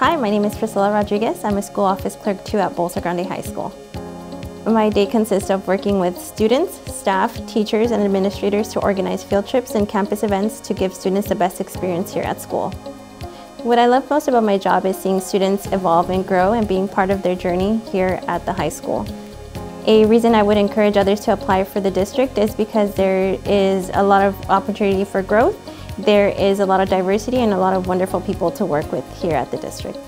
Hi, my name is Priscilla Rodriguez. I'm a school office clerk 2 at Bolsa Grande High School. My day consists of working with students, staff, teachers, and administrators to organize field trips and campus events to give students the best experience here at school. What I love most about my job is seeing students evolve and grow and being part of their journey here at the high school. A reason I would encourage others to apply for the district is because there is a lot of opportunity for growth there is a lot of diversity and a lot of wonderful people to work with here at the district.